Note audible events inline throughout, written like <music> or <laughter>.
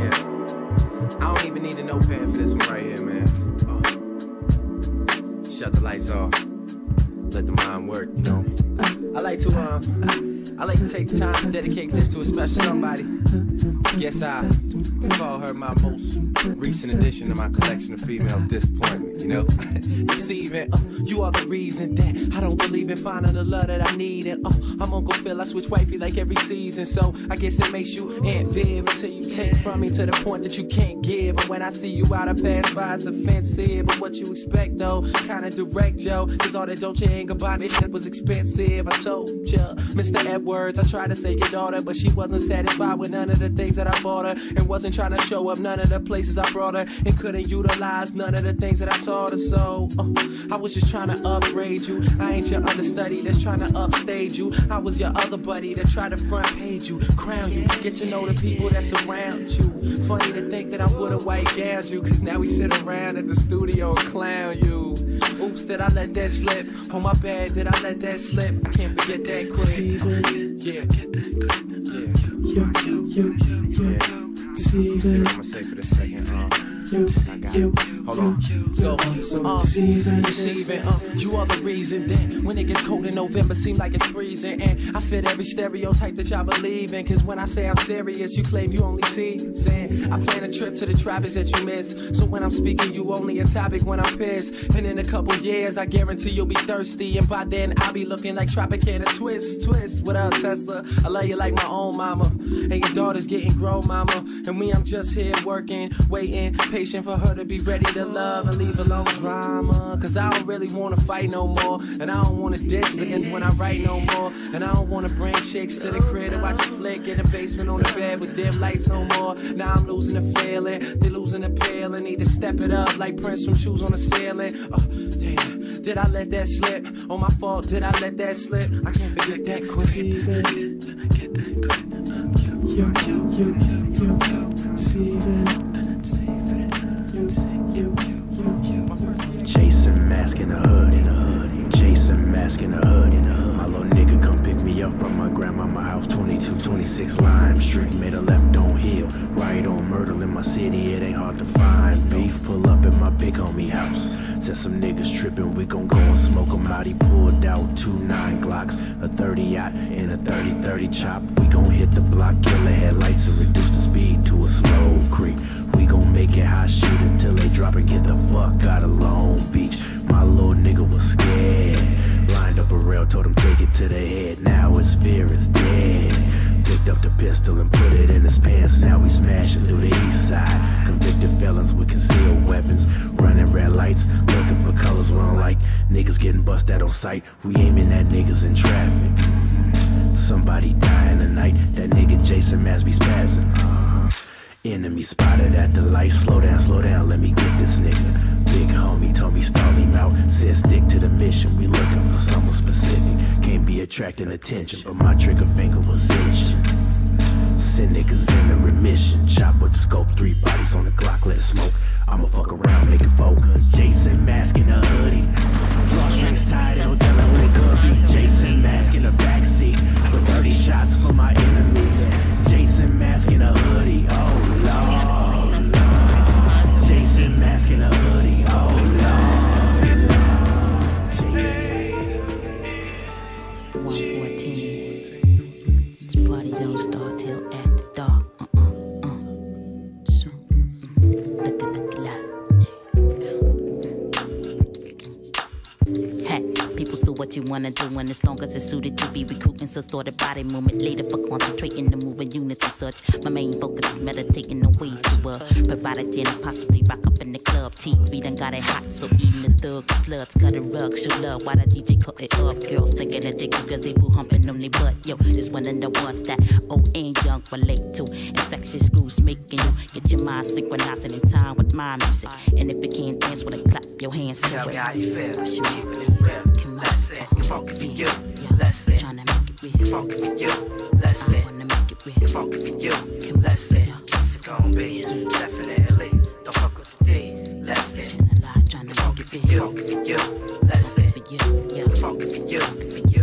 Yeah. I don't even need a notepad for this one right here, man. Oh. Shut the lights off. Let the mind work, you know. I like to um I like to take the time to dedicate this to a special somebody. Yes, I call her my most recent addition to my collection of female disappointment, you know? <laughs> Deceiving, uh, you are the reason that I don't believe in finding the love that I need. And uh, I'm go feel I switch wifey like every season. So I guess it makes you Aunt Viv until you take from me to the point that you can't give. But when I see you out, I pass by, it's offensive. But what you expect though, kinda direct, Joe. Cause all that Dolce and Gabbana shit was expensive. I told ya, Mr. Edwards, I tried to say your daughter, but she wasn't satisfied with none of the things that I bought her. And wasn't trying to show up none of the places I brought her. And couldn't utilize none of the things that I taught her. So uh, I was just trying to upgrade you. I ain't your understudy that's trying to upstage you. I was your other buddy that tried to front page you, crown you, get to know the people that surround you. Funny to think that I would've white gowned you, cause now we sit around at the studio and clown you. Oops, did I let that slip? Oh my bad, did I let that slip? I can't forget that quick. Yeah, get that quick. Yeah, You, you, you, you, you, See you. Deceiving. I'm gonna say for the second. Um, You, you. Hold on. Go. so Uh, deceiving. Uh, you are the reason that when it gets cold in November, seem like it's freezing. And I fit every stereotype that y'all believe in. Cause when I say I'm serious, you claim you only teasing. I plan a trip to the tropics that you miss. So when I'm speaking, you only a topic when I'm pissed. And in a couple years, I guarantee you'll be thirsty. And by then, I'll be looking like Tropicana Twist, Twist. What up, Tessa? I love you like my own mama. And your daughter's getting grown, mama. And me, I'm just here working, waiting, patient for her to be ready to love and leave alone drama. Cause I don't really wanna fight no more. And I don't wanna diss niggas when I write no more. And I don't wanna bring chicks to the crib to watch a flick in the basement on the bed with dim lights no more. Now I'm losing the feeling, they losing the pill and need to step it up like Prince from shoes on the ceiling. Oh, damn, did I let that slip? Oh, my fault, did I let that slip? I can't forget that quick. Deceiving. Get that quick. You, you, you, you, you, you. Deceiving. You, mask in a hood, in a hood. Jason mask in a hood, in a hood. My little nigga come pick me up from my grandmama house, 22, 26 Lime Street. Made a left on Hill, right on Myrtle in my city. It ain't hard to find. Beef pull up at my big homie house. Said some niggas trippin', we gon' go and smoke 'em out. He pulled out two nine Glocks, a 30 out, and a 30 30 chop. We gon' hit the block, kill the headlights, and reduce the speed to a slow creep. We gon' make it hot shit until they drop and get the fuck out of Long Beach. My little nigga was scared. Lined up a rail, told him take it to the head. Now his fear is dead. Picked up the pistol and put it in his pants. Now we smashing through the east side. Convicted felons with concealed weapons. Running red lights, looking for colors we don't like. Niggas getting busted on sight. We aiming at niggas in traffic. Somebody dying tonight. That nigga Jason Masby spazzing. Enemy spotted at the light. Slow down, slow down, let me get this nigga. Big homie told me stall him out. Said stick to the mission. We looking for something specific. Can't be attracting attention, but my trigger finger was itching. Send niggas in a remission. Chop with the scope, three bodies on the Glock, let smoke. I'ma fuck around, make it focus. Jason mask in a hoodie. Drawstrings tied, and don't tell who it could be. Jason wanna do when as long as it's suited to be recruiting so sort of body movement later for concentrating the moving units and such. My main focus is meditating the ways to uh, provide a gin and possibly rock up in the club. T3 done got it hot, so even the thugs, sluts, cut a rug, show love while the DJ cut it up. Girls thinking that they cause they boo humping on their butt. Yo, this one of the ones that old and young relate to. Infectious grooves making you get your mind synchronizing in time with my music. And if you can't dance with it, clap your hands Tell me how you feel. Keeping it real. Let's it. Make it You real. funky for you. Let's I it. wanna make it You real. funky for you. Let's it. This is gonna be definitely. Don't fuck with the D. Let's it. Tryna lie, tryna You make funky it for you. Funky for you. Let's it. For you, funky for you.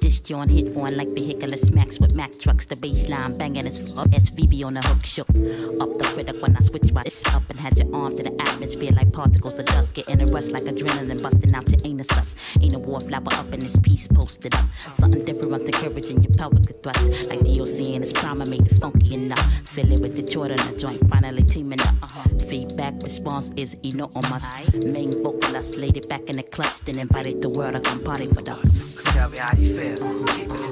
This John hit on like vehicular smacks with Mack trucks. The baseline banging is as SVB on the hook shook. Up the critic when I switch my up and had your arms in the atmosphere like particles of dust. Getting a rush like adrenaline busting out your anus sus. Ain't a war flapper up in this piece posted up. Something different encouraging your pelvic thrust. Like DOC in his prime, I made it funky enough. Fill it with the Jordan, the joint finally teaming up. Uh-huh. Feedback response is on my main vocalist. Laid it back in the clutch, then invited the world to come party with us. Tell me how you feel.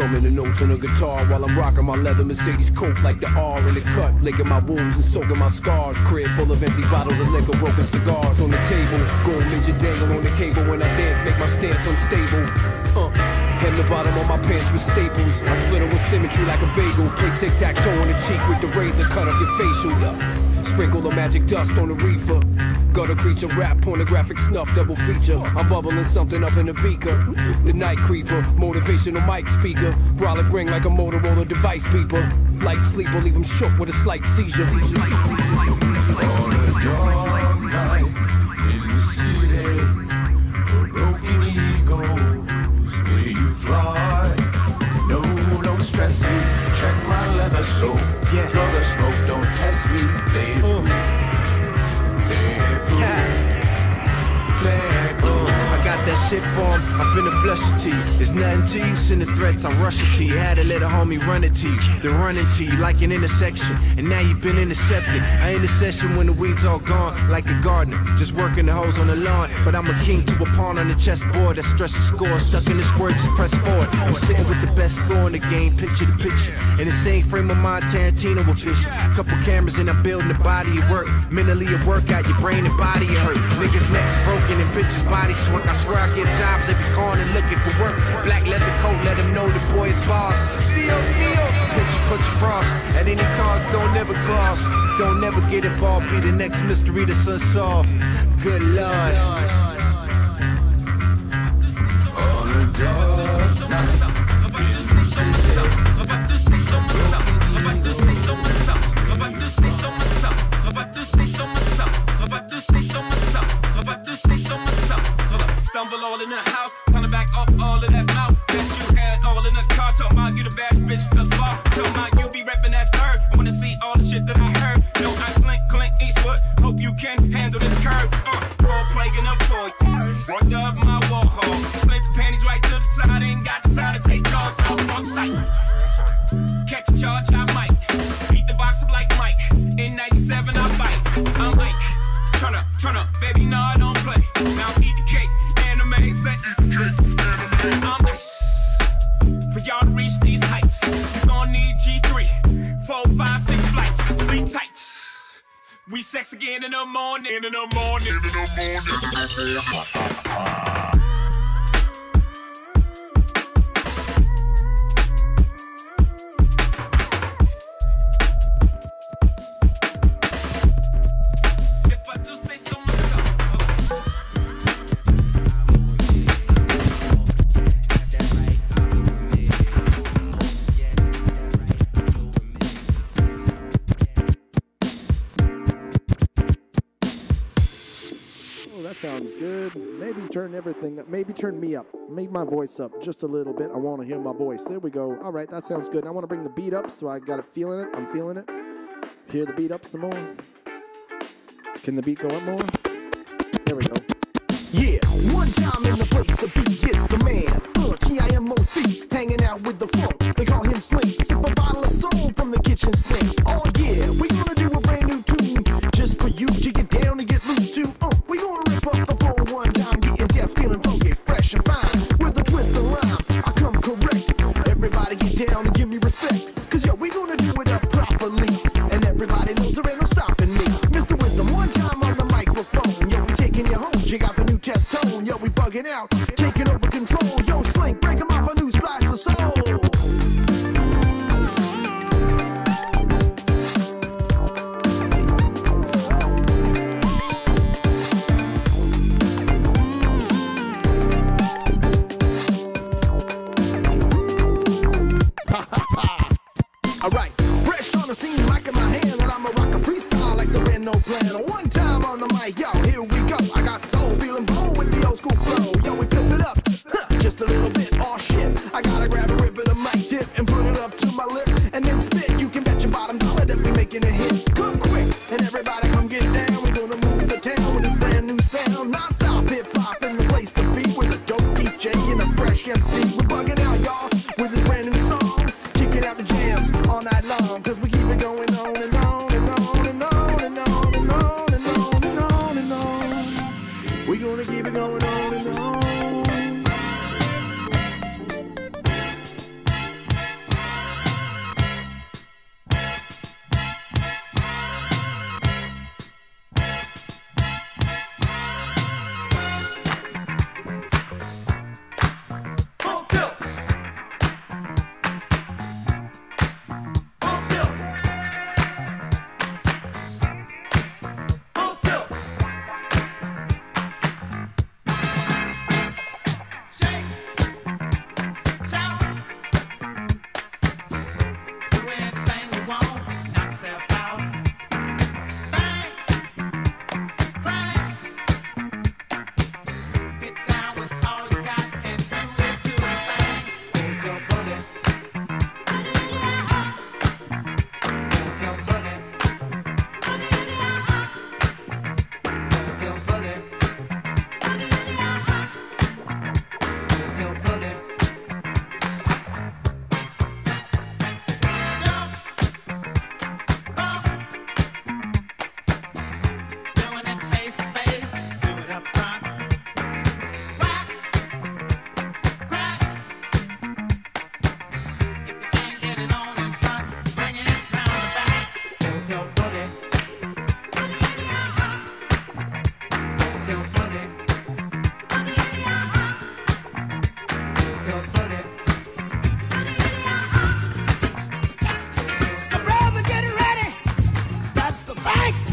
Strumming the notes on the guitar while I'm rocking my leather Mercedes coat like the R in the cut, licking my wounds and soaking my scars. Crib full of empty bottles of liquor, broken cigars on the table. Gold midget dangle on the cable when I dance, make my stance unstable. Uh. And the bottom of my pants with staples. I split it with symmetry like a bagel. Play tic tac toe on the cheek with the razor, cut up your facial. Yeah. Sprinkle the magic dust on the reefer. Gutter creature, rap, pornographic snuff, double feature. I'm bubbling something up in the beaker. The night creeper, motivational mic speaker. Brolic ring like a Motorola device beeper. Light sleeper, leave him shook with a slight seizure. That shit for him, I finna flush it to you. It's nothing to you, send the threats, I rush it to you. Had to let a homie run it to you, then run it to you like an intersection. And now you've been intercepted. I in the session when the weeds all gone, like a gardener. Just working the hoes on the lawn. But I'm a king to a pawn on the chessboard. That stresses score, stuck in the square, just press forward. I'm sitting with the best score in the game, picture the picture. In the same frame of mind, Tarantino with vision. Couple cameras and I'm building the body of work. Mentally a workout, your brain and body hurt. Niggas necks broken and bitches bodies twerk. I swear I get jobs every corner looking for work. Black leather coat, let them know the boy is boss. Steal, steal. Picture, put your cross. At any cost, don't never cross. Don't never get involved, be the next mystery that's unsolved. Good lord. On a dark night. Stumble all in the house, trying to back up all of that mouth that you had all in the car. Talk about you the bad bitch thus far. Talk about you be reppin' that third. I wanna see all the shit that I heard. No ice, Clint, Clint Eastwood. Hope you can handle Again in the morning, in the morning, in the morning. turn everything up. Maybe turn me up. Make my voice up just a little bit. I want to hear my voice. There we go. All right, that sounds good. And I want to bring the beat up, so I got it feeling it. I'm feeling it. Hear the beat up some more. Can the beat go up more? There we go. Yeah, one time in the place, the beat gets the man. Uh, Look, hanging out with the funk. Everybody get down and give me respect. Cause yo, we gonna do it up properly. And everybody knows there ain't no stopping me. Mr. Wisdom, one time on the microphone. Yo, we taking you home. Check out the new test tone. Yo, we bugging out. Jay and a fresh MC. We're bugging out, y'all, with this brand Thank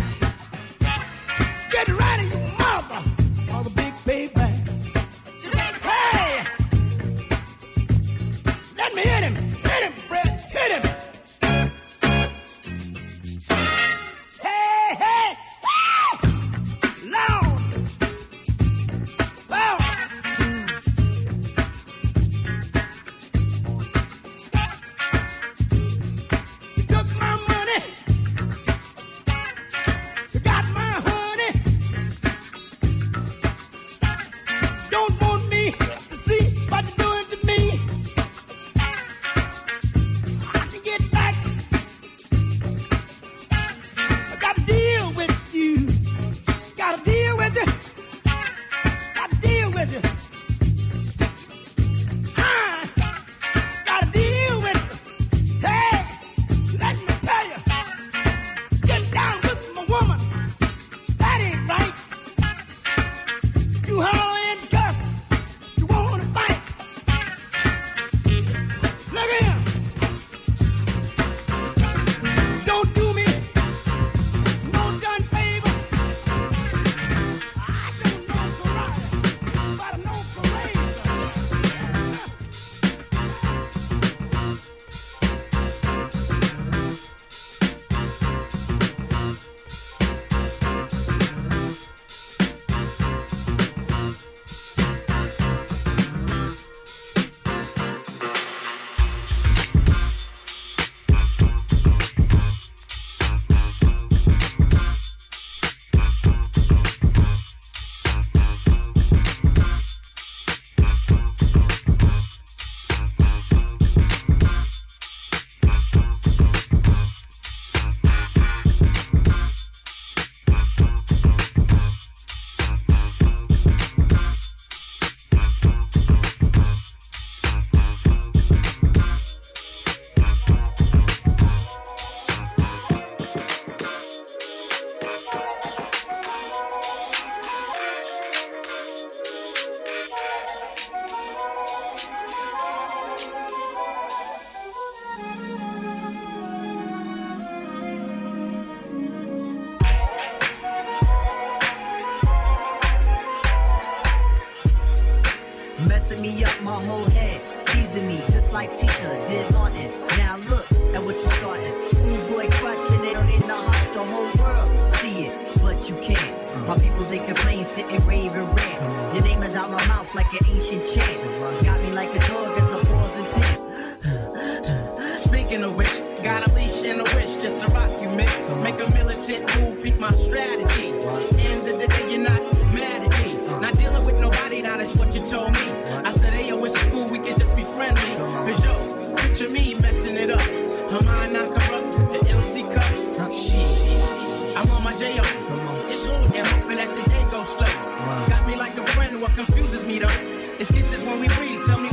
name is out my mouth like an ancient chant. Got me like a dog as a pause and pant. Speaking of which, got a leash and a wish just to rock you, miss. Make a militant move, peep my strategy. End of the day, you're not mad at me. Not dealing with nobody, now that's what you told me. I said, hey, yo, it's cool, we can just be friendly. Cause yo, picture me messing it up. Her mind not corrupt with the LC cups. Shit, shit, shit. I'm on my J.O. that the day goes slow. Got me like a friend, what confuses me though. It's kisses when we breathe, tell me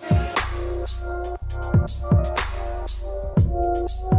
Thank you.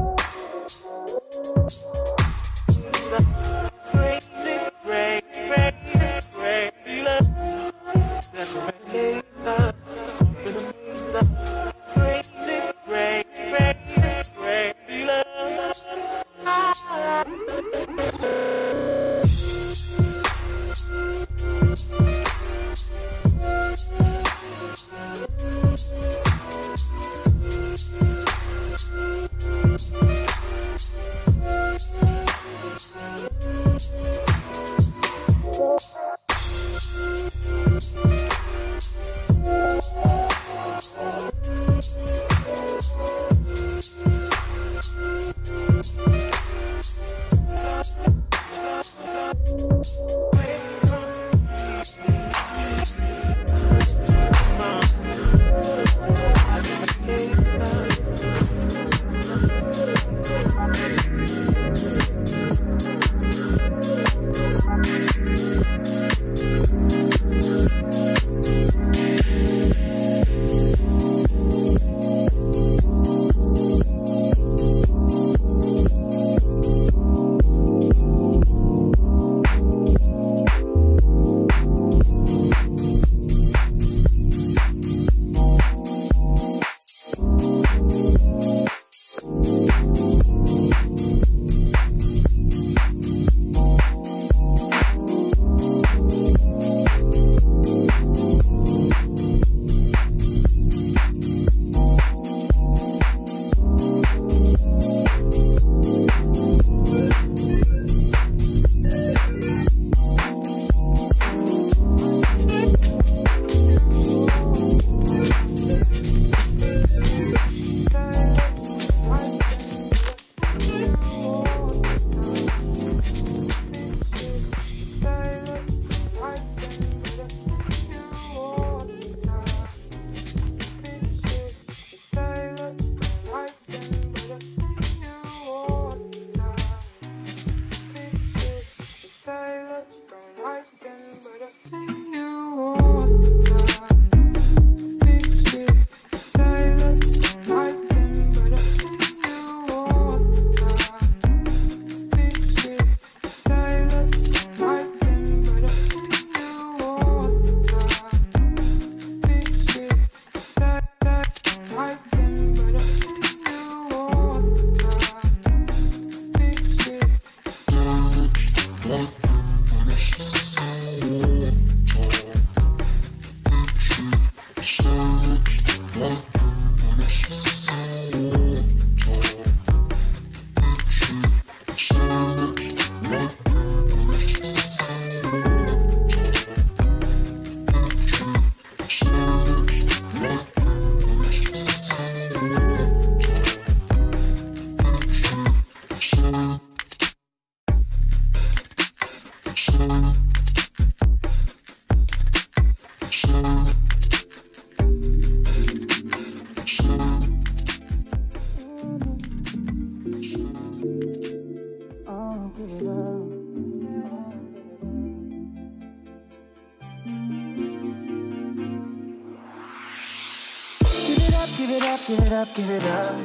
Give it up.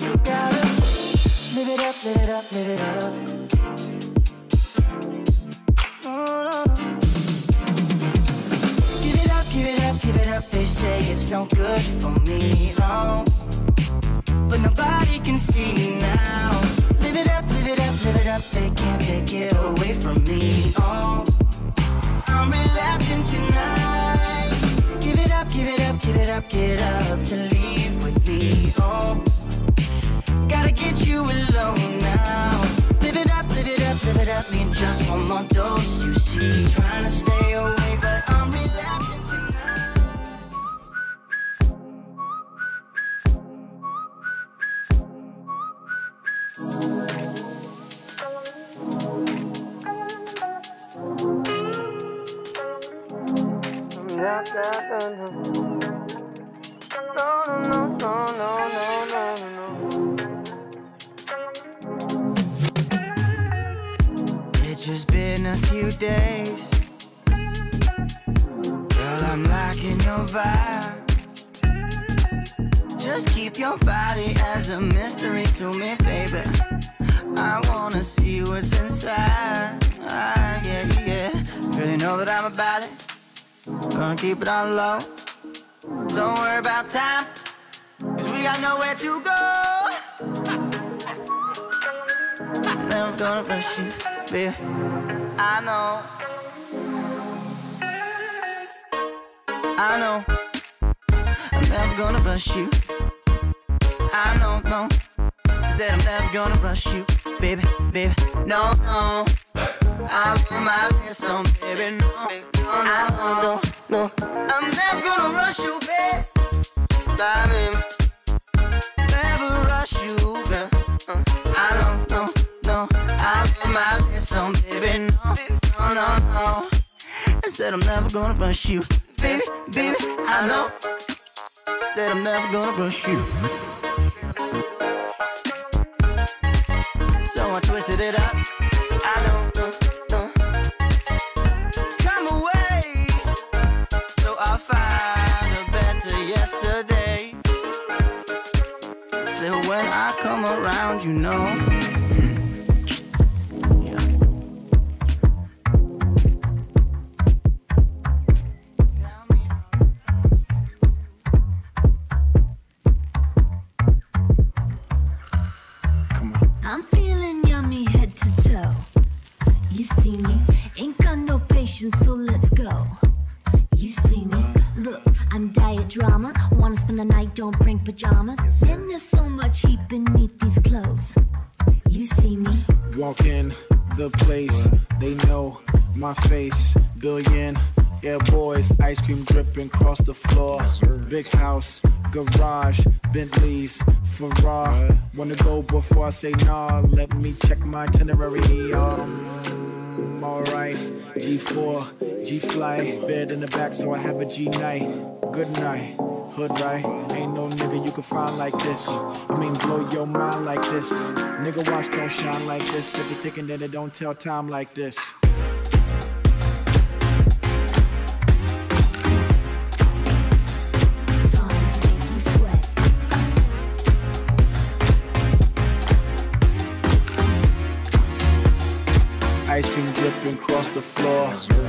You gotta live it up, live it up, live it up. Oh, no. Give it up, give it up, give it up. They say it's no good for me, no. But nobody can see now. Live it up, live it up, live it up. They can't take it away from me, oh. I'm relaxing tonight. Give it up, give it up, give it up, get up to leave with me, oh. Gotta get you alone now. Live it up, live it up, live it up. Need just one more dose, you see. Trying to stay away, but I'm relaxing no. No, no, no, no, no, no, been a few days. Girl, I'm liking your vibe. Just keep your body as a mystery to me, baby. I wanna see what's inside. Ah, yeah, yeah. Really know that I'm about it. Gonna keep it on low. Don't worry about time. Cause we got nowhere to go. Never gonna rush you, baby. I know. I know. I'm never gonna rush you. I know, no. Said I'm never gonna rush you, baby, baby. No, no. I'm on my list, so baby, no, no, no, no, no. I'm never gonna rush you. Baby, never rush you, girl. Uh, I don't know, no. I'm on my list, so baby, no, no, no, no. I said I'm never gonna rush you, baby, baby. I know. Said I'm never gonna rush you. So I twisted it up. So when I come around, you know. Yeah. I'm feeling yummy head to toe. You see me, ain't got no patience, so let's Wanna spend the night, don't bring pajamas. And there's so much heat beneath these clothes. You see me, Walk in the place, they know my face. Billion air boys, ice cream dripping across the floor. Big house, garage, Bentleys, Ferrari. Wanna go before I say nah? Let me check my itinerary. Um, alright. G4, G fly, bed in the back, so I have a G night. Good night. Hood right, ain't no nigga you can find like this. I mean, blow your mind like this. Nigga, watch don't shine like this. If it's ticking, then it don't tell time like this. Across the floor.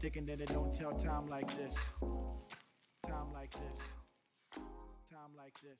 This. Ticking, then it don't tell time like this. Time like this. Time like this.